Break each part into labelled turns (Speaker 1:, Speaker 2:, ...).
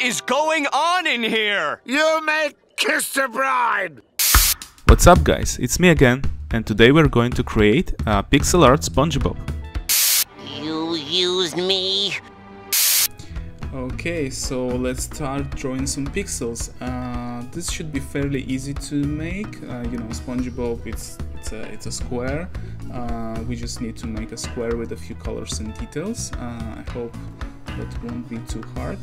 Speaker 1: What is going on in here?
Speaker 2: You may kiss the bride!
Speaker 3: What's up guys, it's me again, and today we're going to create a pixel art SpongeBob.
Speaker 4: You used me.
Speaker 3: Okay, so let's start drawing some pixels. Uh, this should be fairly easy to make. Uh, you know, SpongeBob, it's it's a, it's a square. Uh, we just need to make a square with a few colors and details. Uh, I hope that won't be too hard.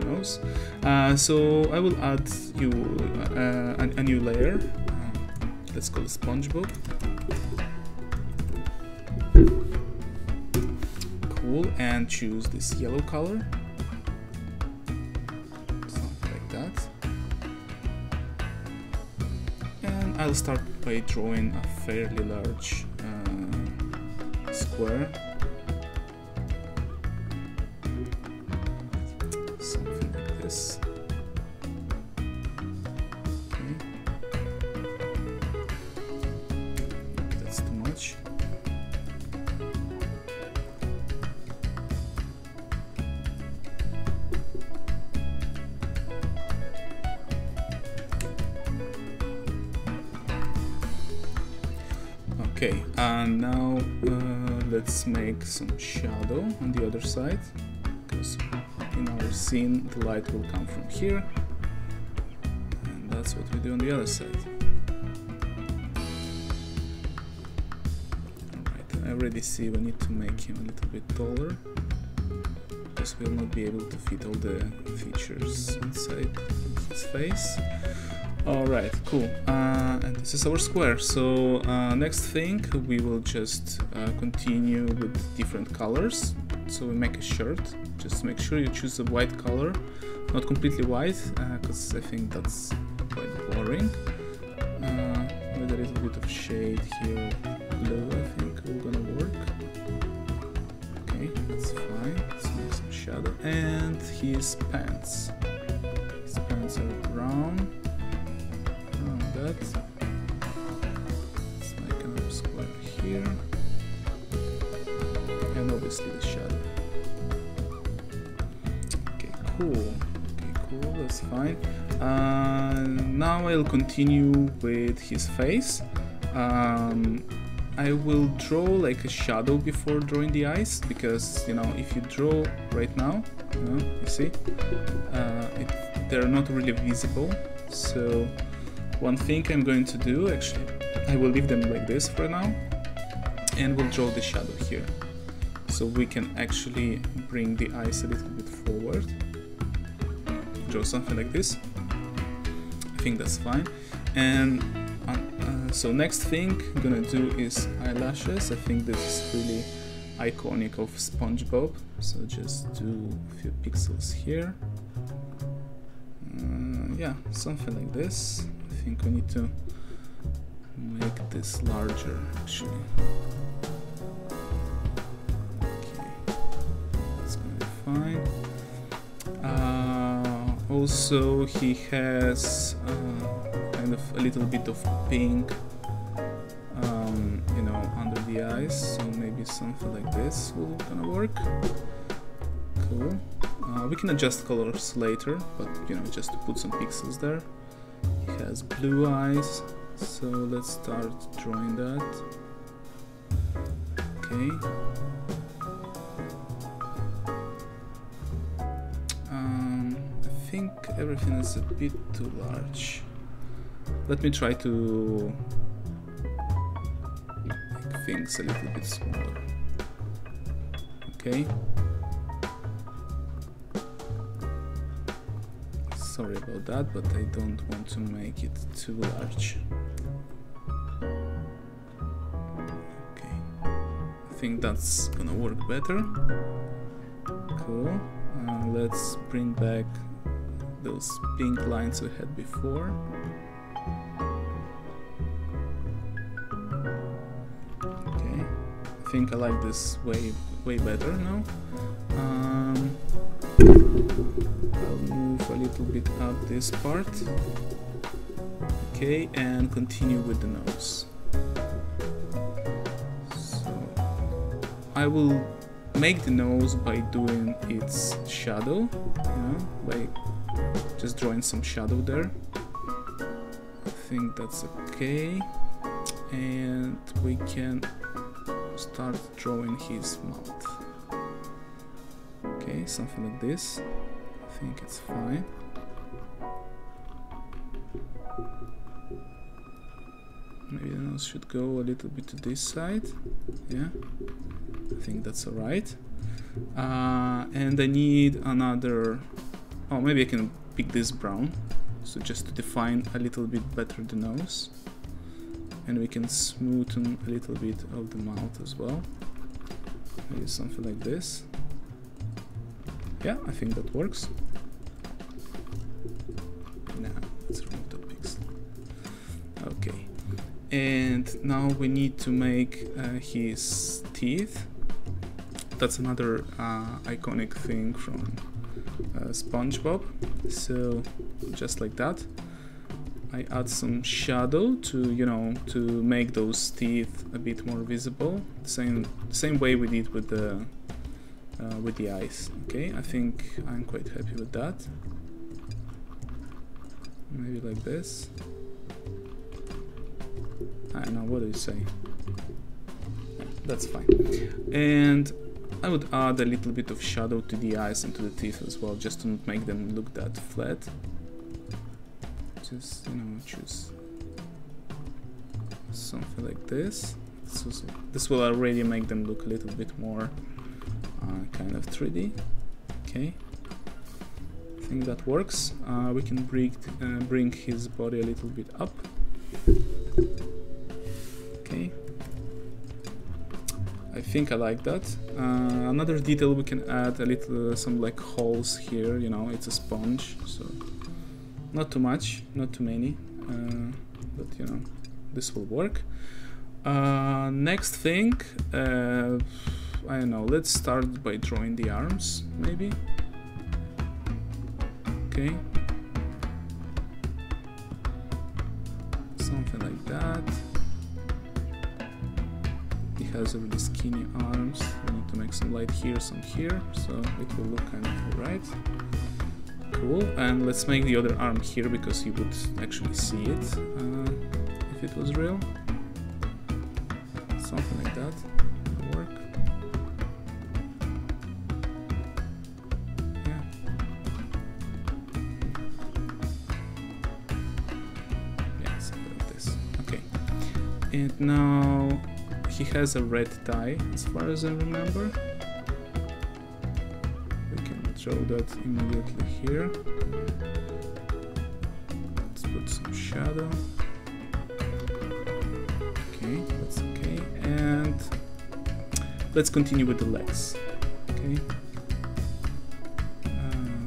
Speaker 3: Uh, knows? Uh, so I will add you a, a, new layer. let's call it SpongeBob. Cool, and choose this yellow color. Like that. And I'll start by drawing a fairly large uh, square. Okay, and now uh, let's make some shadow on the other side because in our scene the light will come from here and that's what we do on the other side. Alright, I already see we need to make him a little bit taller because we'll not be able to fit all the features inside his face. Alright, cool. Uh, and this is our square. So uh, next thing, we will just uh, continue with different colors. So we make a shirt. Just make sure you choose a white color, not completely white, because uh, I think that's quite boring. Uh, with a little bit of shade here, blue I think will gonna work. Okay, that's fine. Let's make some shadow. And his pants. His pants are brown that. Let's make another square here. And obviously the shadow. Okay, cool. Okay, cool, that's fine. Uh, now I'll continue with his face. Um, I will draw like a shadow before drawing the eyes because you know if you draw right now, you, know, you see, uh, it, they're not really visible. So one thing I'm going to do, actually, I will leave them like this for now, and we'll draw the shadow here. So we can actually bring the eyes a little bit forward. Draw something like this. I think that's fine. And uh, uh, so next thing I'm gonna do is eyelashes. I think this is really iconic of SpongeBob. So just do a few pixels here. Uh, yeah, something like this think we need to make this larger actually. Okay, that's gonna be fine. Uh, also, he has uh, kind of a little bit of pink, um, you know, under the eyes. So maybe something like this will gonna work. Cool. Uh, we can adjust colors later, but you know, just to put some pixels there has blue eyes so let's start drawing that. Okay. Um, I think everything is a bit too large. Let me try to make things a little bit smaller. Okay sorry about that, but I don't want to make it too large. Okay, I think that's gonna work better. Cool. Uh, let's bring back those pink lines we had before. Okay, I think I like this way way better now. Um, I'll move a little bit up this part. Okay, and continue with the nose. So I will make the nose by doing its shadow, you know, by just drawing some shadow there. I think that's okay. And we can start drawing his mouth. Something like this. I think it's fine. Maybe the nose should go a little bit to this side. Yeah, I think that's alright. Uh, and I need another. Oh, maybe I can pick this brown. So just to define a little bit better the nose. And we can smoothen a little bit of the mouth as well. Maybe something like this. Yeah, I think that works. Nah, let's remove that pixel. Okay. And now we need to make uh, his teeth. That's another uh, iconic thing from uh, SpongeBob. So just like that, I add some shadow to you know to make those teeth a bit more visible. Same same way we did with the uh, with the eyes. Okay, I think I'm quite happy with that. Maybe like this. I don't know, what do you say? That's fine. And I would add a little bit of shadow to the eyes and to the teeth as well, just to not make them look that flat. Just, you know, choose something like this. This, will already make them look a little bit more kind of 3D. Okay. I think that works. Uh, we can bring, uh, bring his body a little bit up. Okay. I think I like that. Uh, another detail we can add a little, uh, some like holes here, you know, it's a sponge, so not too much, not too many, uh, but you know, this will work. Uh, next thing, I don't know, let's start by drawing the arms, maybe. Okay. Something like that. He has really skinny arms. We need to make some light here, some here, so it will look kind of alright. Cool, and let's make the other arm here because you would actually see it uh, if it was real. Something like that And now he has a red tie, as far as I remember. We can draw that immediately here. Let's put some shadow. Okay, that's okay. And let's continue with the legs. Okay. Uh,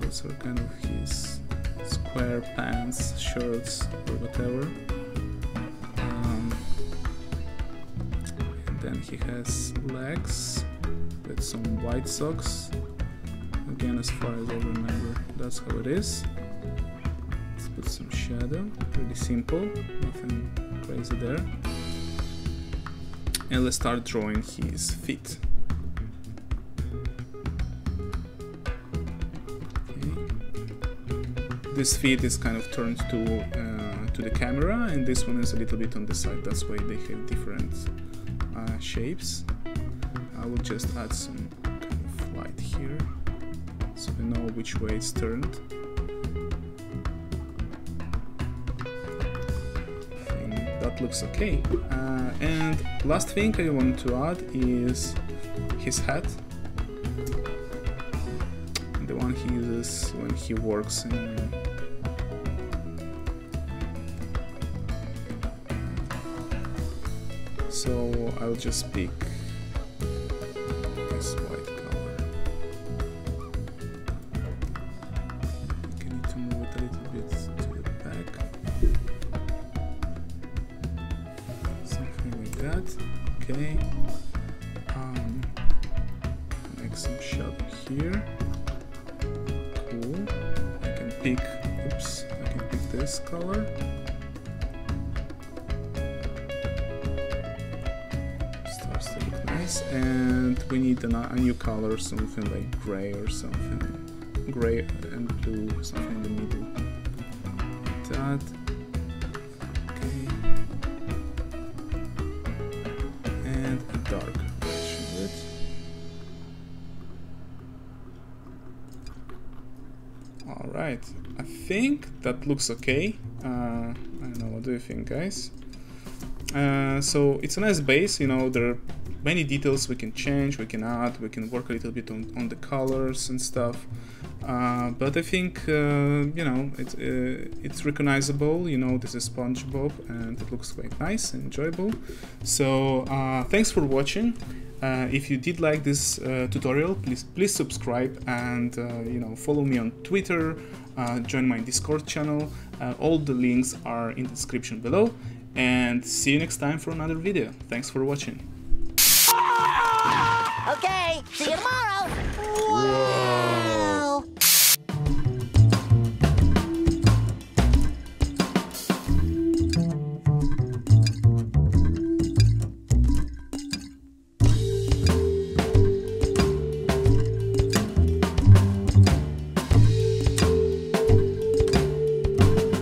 Speaker 3: those are kind of his square pants, shirts, or whatever. He has legs with some white socks. Again, as far as I remember, that's how it is. Let's put some shadow. Pretty simple, nothing crazy there. And let's start drawing his feet. This feet is kind of turned to uh, to the camera, and this one is a little bit on the side. That's why they have different uh, shapes. I will just add some kind of light here, so we know which way it's turned. Think that looks okay. Uh, and last thing I want to add is his hat. The one he uses when he works in So I'll just pick this white color. I need to move it a little bit to the back. Something like that. Okay. Um, make some shadow here. Cool. I can pick. Oops. I can pick this color. And we need a, new color, something like gray or something. Gray and blue, something in the middle. That. Okay. And a dark version of it. Alright, I think that looks okay. Uh, I don't know, what do you think, guys? Uh, so it's a nice base, you know, there are many details we can change, we can add, we can work a little bit on, on the colors and stuff. Uh, but I think, uh, you know, uh, it's recognizable, you know, this is SpongeBob and it looks quite nice and enjoyable. So uh, thanks for watching. Uh, if you did like this uh, tutorial, please please subscribe and you know follow me on Twitter, join my Discord channel. all the links are in the description below and see you next time for another video. Thanks for watching.
Speaker 4: Okay, see you tomorrow. Whoa.